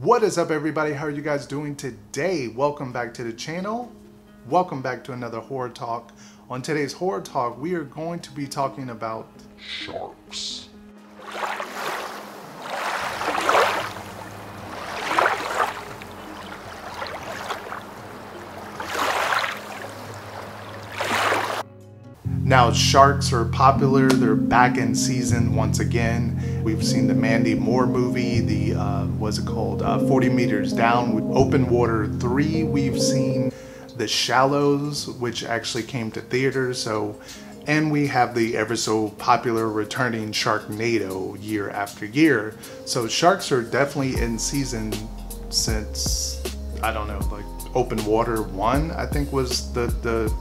What is up everybody? How are you guys doing today? Welcome back to the channel. Welcome back to another horror talk. On today's horror talk, we are going to be talking about sharks. Now, sharks are popular. They're back in season once again. We've seen the Mandy Moore movie, the, uh, what's it called? Uh, 40 Meters Down, with Open Water 3. We've seen The Shallows, which actually came to theaters. So, and we have the ever so popular returning Sharknado year after year. So, sharks are definitely in season since, I don't know, like Open Water 1, I think was the, the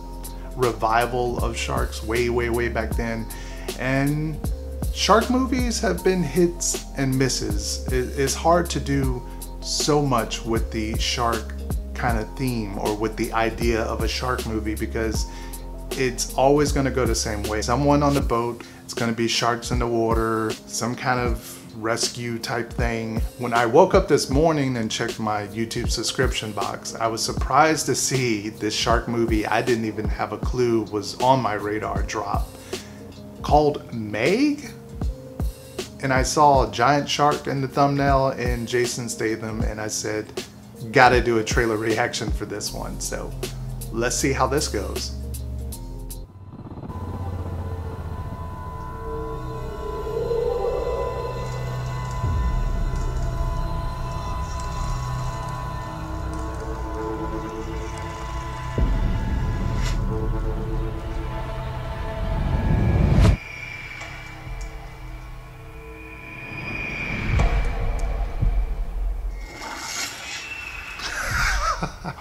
revival of sharks way, way, way back then. And shark movies have been hits and misses. It's hard to do so much with the shark kind of theme or with the idea of a shark movie because it's always going to go the same way. Someone on the boat, it's going to be sharks in the water, some kind of rescue type thing. When I woke up this morning and checked my YouTube subscription box, I was surprised to see this shark movie I didn't even have a clue was on my radar drop called Meg. And I saw a giant shark in the thumbnail and Jason Statham and I said, gotta do a trailer reaction for this one. So let's see how this goes.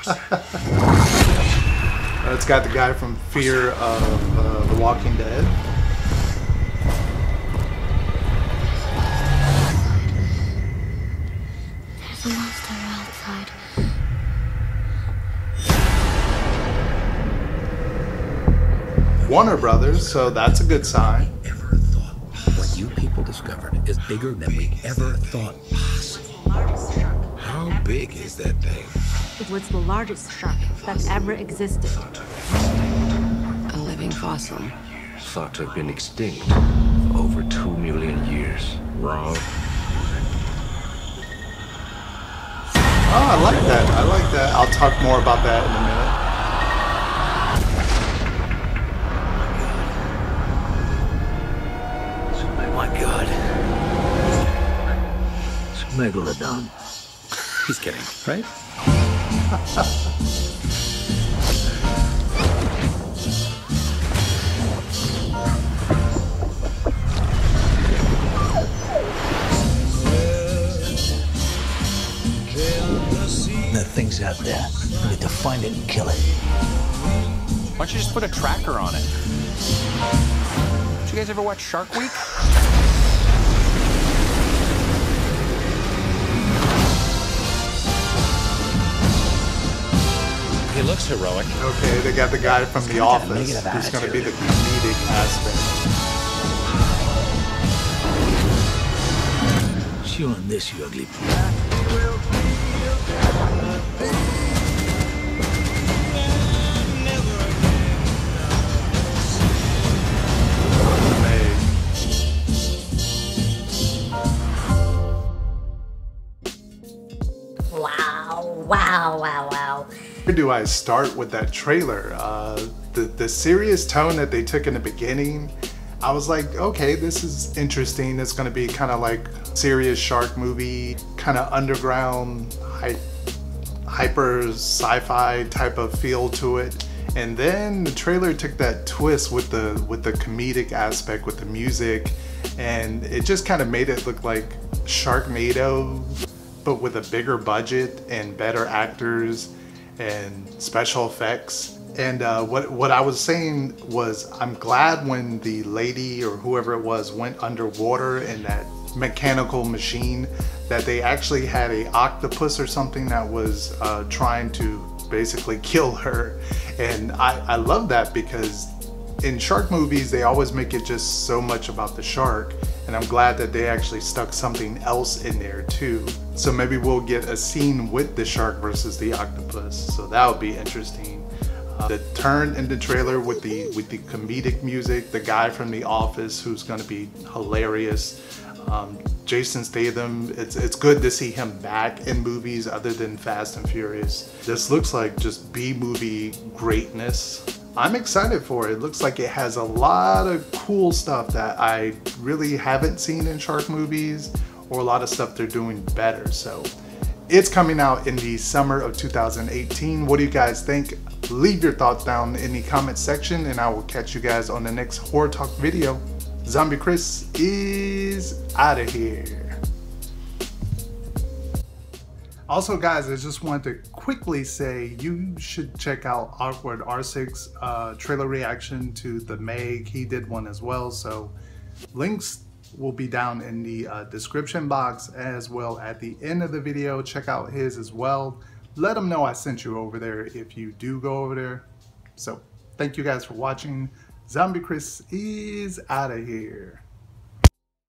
It's got the guy from Fear of uh, The Walking Dead. There's a monster outside. Warner Brothers, so that's a good sign. Ever thought what you people discovered is bigger than we ever thought possible. How big is that thing? It was the largest shark that ever existed. A living fossil. Thought to have been extinct for over two million years. Wrong. Oh, I like that. I like that. I'll talk more about that in a minute. Oh my god. It's a megalodon. He's kidding, right? That thing's out there. We need to find it and kill it. Why don't you just put a tracker on it? Did you guys ever watch Shark Week? He looks heroic. Okay, they got the guy from The Office negative who's going to be the comedic aspect. Chew on this, you ugly. Where do I start with that trailer? Uh, the, the serious tone that they took in the beginning, I was like, okay, this is interesting. It's going to be kind of like serious shark movie, kind of underground, hy- hyper sci-fi type of feel to it. And then the trailer took that twist with the with the comedic aspect with the music, and it just kind of made it look like Sharknado, but with a bigger budget and better actors and special effects. And uh, what what I was saying was, I'm glad when the lady or whoever it was went underwater in that mechanical machine that they actually had a octopus or something that was uh, trying to basically kill her. And I, I love that because in shark movies, they always make it just so much about the shark, and I'm glad that they actually stuck something else in there too. So maybe we'll get a scene with the shark versus the octopus. So that would be interesting. Uh, the turn in the trailer with the with the comedic music, the guy from The Office who's going to be hilarious. Um, Jason Statham, it's it's good to see him back in movies other than Fast and Furious. This looks like just B movie greatness. I'm excited for it. It looks like it has a lot of cool stuff that I really haven't seen in shark movies or a lot of stuff they're doing better. So it's coming out in the summer of 2018. What do you guys think? Leave your thoughts down in the comment section and I will catch you guys on the next Horror Talk video. Zombie Chris is out of here. Also, guys, I just wanted to quickly say you should check out Awkward Arsic's uh, trailer reaction to the Meg. He did one as well. So, links will be down in the uh, description box as well at the end of the video. Check out his as well. Let him know I sent you over there if you do go over there. So, thank you guys for watching. Zombie Chris is out of here.